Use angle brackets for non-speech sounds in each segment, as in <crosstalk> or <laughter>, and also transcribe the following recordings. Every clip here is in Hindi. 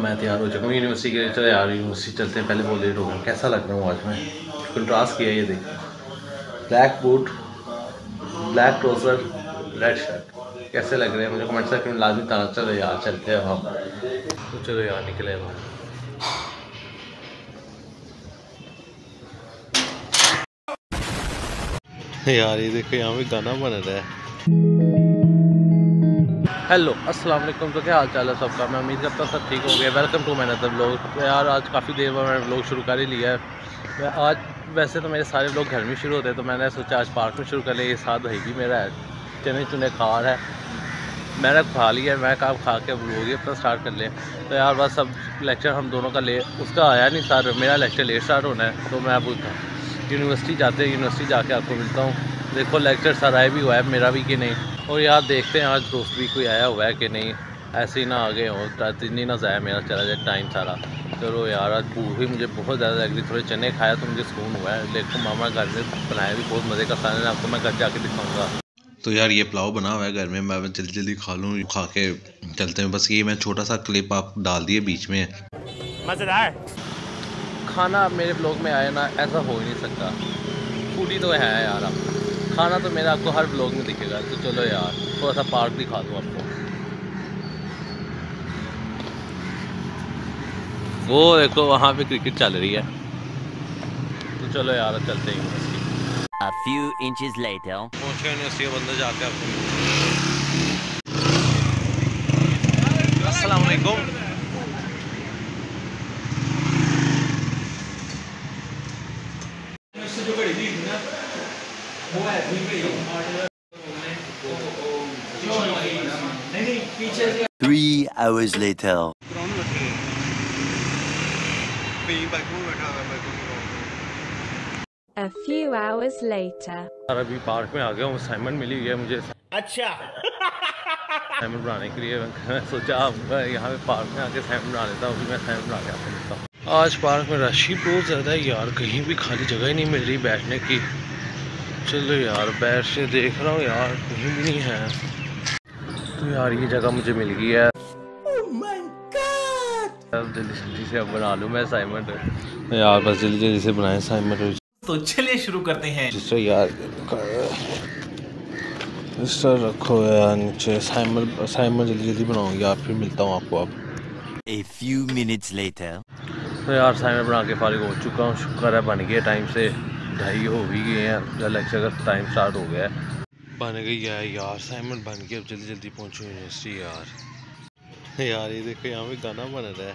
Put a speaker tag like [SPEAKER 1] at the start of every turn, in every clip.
[SPEAKER 1] मैं तैयार हो चुका हूँ। यूनिवर्सिटी के लिए तो यार यूनिवर्सिटी चलते हैं पहले बहुत लेट हो गया कैसा लग रहा हूँ आज मैं? कंट्रास्ट किया ये देख। Black boot black trouser red shirt कैसे लग रहे हैं? मुझे कमेंट सेक्शन में लाजमी ताना चलो यार, चलते हैं वहाँ तो चलो यार, निकले वहाँ यार, ये देखो यहाँ पे गाना बन रहा है। हेलो, अस्सलाम वालेकुम। तो क्या हाल चाल है सबका? मैं उम्मीद करता हूँ सब ठीक हो गया वेलकम टू मैंने तब लोग तो यार, आज काफ़ी देर बाद मैंने ब्लॉग शुरू कर ही लिया है। मैं आज, वैसे तो मेरे सारे लोग घर में शुरू होते हैं तो मैंने सोचा आज पार्क में शुरू कर लिया ये साथ भाई भी मेरा है। चने चुने खा रहा है। मैंने खा लिया मैं काम खा के ब्लॉग ही अपना स्टार्ट कर लें। तो यार, बस अब लेक्चर हम दोनों का ले, उसका आया नहीं सर मेरा लेक्चर लेट स्टार्ट होना है। तो मैं अब यूनिवर्सिटी जाते यूनिवर्सिटी जाके आपको मिलता हूँ। देखो लेक्चर सर आए भी हुआ है, मेरा भी कि नहीं? और यार देखते हैं आज दोस्त भी कोई आया हुआ है कि नहीं। ऐसे ही ना आगे हो इतनी ना ज़ाया मेरा चला जाए टाइम सारा। चलो यार आज भूख भी मुझे बहुत ज़्यादा लग रही थोड़े चने खाया तो मुझे सुकून हुआ है। लेकिन मामा घर में बनाया भी बहुत मज़े का खाना है आपको मैं घर जाके दिखाऊँगा। तो यार ये पुलाव बना हुआ है घर में मैं जल्दी जल्दी खा लूँ खा के चलते हैं। बस ये मैं छोटा सा क्लिप आप डाल दिए बीच में। मज़ेदार। खाना मेरे ब्लॉग में आया ना ऐसा हो ही नहीं सकता। फूडी तो है यार आप खाना तो मेरा आपको हर ब्लॉग में दिखेगा तो चलो यार थोड़ा सा पार्क दिखा दूँ आपको। वो देखो वहाँ पे क्रिकेट चल रही है। तो चलो यार चलते हैं
[SPEAKER 2] A few inches later.
[SPEAKER 1] पहुँच गए यूनिवर्सिटी बंदा जाके आपको अस्सलाम वालेकुम
[SPEAKER 2] Three hours later.
[SPEAKER 3] A few hours later.
[SPEAKER 1] अभी पार्क में आ गया हूँ असाइनमेंट मिली हुई है मुझे अच्छा असाइनमेंट बनाने के लिए मैं सोचा अब यहाँ पे पार्क में आके असाइनमेंट बना लेता हूँ अभी मैं असाइनमेंट बना के मिलता हूँ आज पार्क में रश ही बहुत ज़्यादा है यार कहीं भी खाली जगह ही नहीं मिल रही बैठने की चलो यार बैठ से देख रहा हूँ यार कहीं भी नहीं है। तो यार ये जगह मुझे मिल गई है। अब जल्दी जल्दी से अब बना लूँ मैं असाइनमेंट यार बस जल्दी जल्दी से बनाए असाइनमेंट
[SPEAKER 4] तो चलिए शुरू करते हैं।
[SPEAKER 1] यार रजिस्टर रखो यार नीचे असाइनमेंट असाइनमेंट जल्दी जल्दी बनाऊँगी यार फिर मिलता हूँ आपको अब।
[SPEAKER 2] A few minutes later.
[SPEAKER 1] तो यार असाइनमेंट बना के फारिग हो चुका हूँ शुक्र है बन गया टाइम से। ढाई हो भी गए हैं। लेक्चर का टाइम स्टार्ट हो गया है। बन गई है यार असाइनमेंट बन गया अब जल्दी जल्दी पहुँचो यूनिवर्सिटी यार। यार ये देखो यहाँ पे गाना बन रहा है।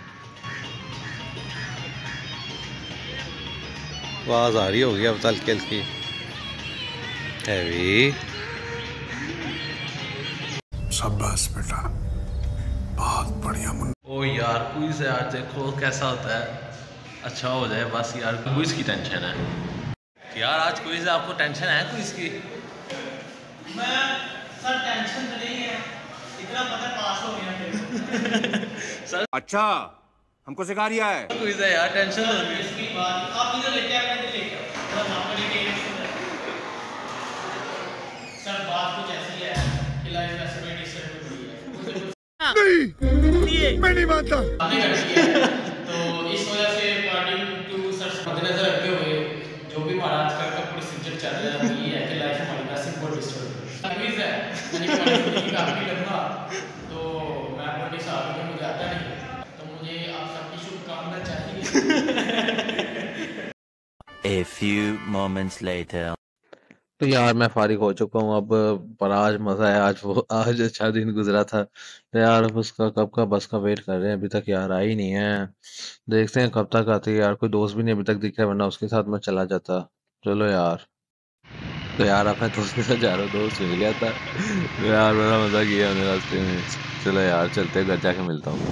[SPEAKER 1] आवाज़ आ रही होगी अब हल्की हल्की। हैवी
[SPEAKER 5] शाबाश बेटा। बहुत बढ़िया
[SPEAKER 1] ओ यार क्विज है आज देखो कैसा होता है। अच्छा हो जाए बस यार क्विज की टेंशन है। यार आज क्विज है आपको टेंशन है क्विज की?
[SPEAKER 4] मैं सर टेंशन तो नहीं है। इतना पता पास हो गया <laughs>
[SPEAKER 6] अच्छा हमको सिखा रिया है।
[SPEAKER 1] क्विज है यार टेंशन हो रही है।
[SPEAKER 4] इसकी बात आप इधर लेके आए मैं लेके आओ। थोड़ा वहाँ पे लेके आइए सर बात कुछ ऐसी है कि लाइफ में डिस्टर्ब हुई है। नहीं।
[SPEAKER 5] मैं नहीं मानता
[SPEAKER 4] आपने कर दिया है। तो इस वजह से अकॉर्डिंग टू सर मद्देनजर रखते हुए जो भी हमारा आजकल का प्रोसीजर चल रहा है वो ये है कि लाइफ हमारी वैसे बहुत डिस्टर्ब है क्विज है मैंने कहा कि काफ़ी लंबा तो मैं अपने हिसाब में मुझे आता नहीं। तो मुझे आप सबकी शुभकामना चाहिए।
[SPEAKER 2] A few moments later.
[SPEAKER 1] तो यार मैं फारिग हो चुका हूँ अब पर आज मज़ा है आज वो आज अच्छा दिन गुजरा था। तो यार अब उसका कब का बस का वेट कर रहे हैं अभी तक यार आ ही नहीं है। देखते हैं कब तक आती है यार कोई दोस्त भी नहीं अभी तक दिखा है वरना उसके साथ मैं चला जाता। चलो यार। तो यार अपने दोस्त उसके साथ जा रहा हूँ दोस्त मिल गया था। तो यार बड़ा मज़ा किया हमने रास्ते में। चलो यार चलते घर जाके मिलता हूँ।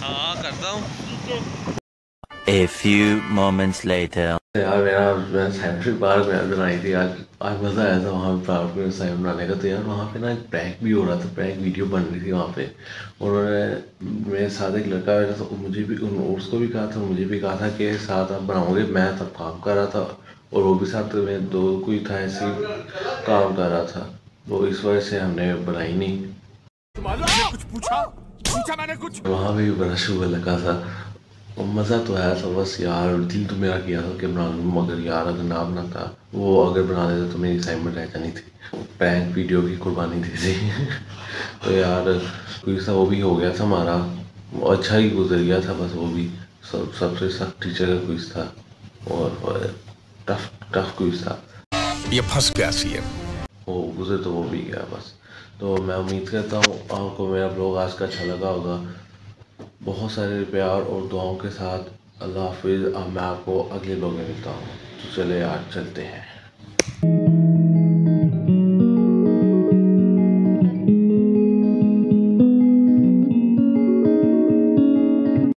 [SPEAKER 1] हाँ। करता हूँ।
[SPEAKER 2] A few moments later.
[SPEAKER 1] यार मेरा मैं सेंट्रल पार्क में बनाई थी आज आज मज़ा आया था वहाँ पे पार्क में साइम बनाने का तो यार वहाँ पे ना एक प्रैंक भी हो रहा था प्रैंक वीडियो बन रही थी वहाँ पे। उन्होंने मेरे साथ एक लड़का बैठा था मुझे भी उन उसको भी कहा था मुझे भी कहा था कि साथ आप बनाओगे मैं तब काम कर रहा था। और वो भी साथ में दो कोई था ऐसे काम कर रहा था। वो इस वजह से हमने बनाई नहीं।
[SPEAKER 5] कुछ पूछा?
[SPEAKER 6] पूछा मैंने कुछ?
[SPEAKER 1] वहाँ भी बड़ा शुगर लगा था। और मज़ा तो आया था बस यार दिल तो मेरा किया था कि बना लूँ मगर यार अगर ना बनाता वो अगर बना देता तो मेरी असाइनमेंट रह जानी थी। प्रैंक वीडियो की कुर्बानी दे दी। <laughs> तो यार कोई सा वो भी हो गया था हमारा। अच्छा ही गुजर गया था बस वो भी। सब सबसे सख्त टीचर का क्विज था। और टफ टफ क्विज था।
[SPEAKER 5] ये फंस गया सी
[SPEAKER 1] वो गुजर तो वो भी गया बस। तो मैं उम्मीद करता हूँ आपको मेरा ब्लॉग आज का अच्छा लगा होगा। बहुत सारे प्यार और दुआओं के साथ अल्लाह हाफिज़, अब मैं आपको अगले ब्लॉग में मिलता हूँ। तो चले, आज चलते हैं।